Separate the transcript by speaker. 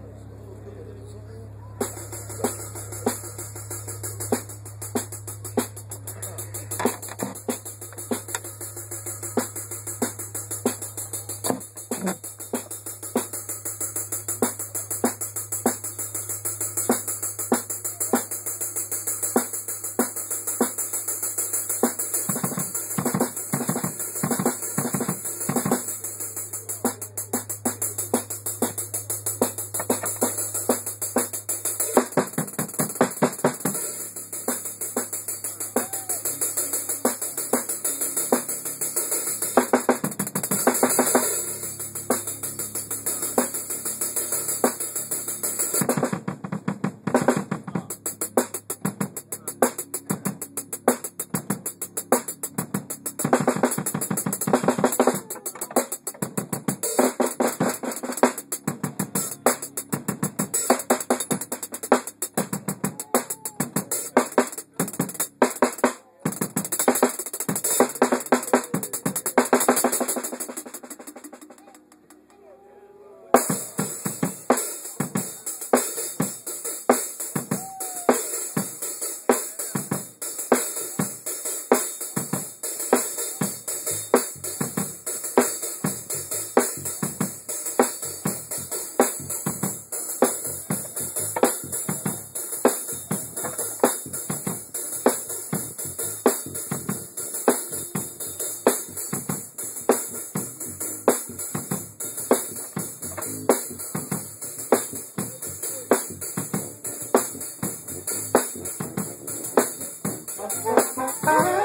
Speaker 1: Thank Música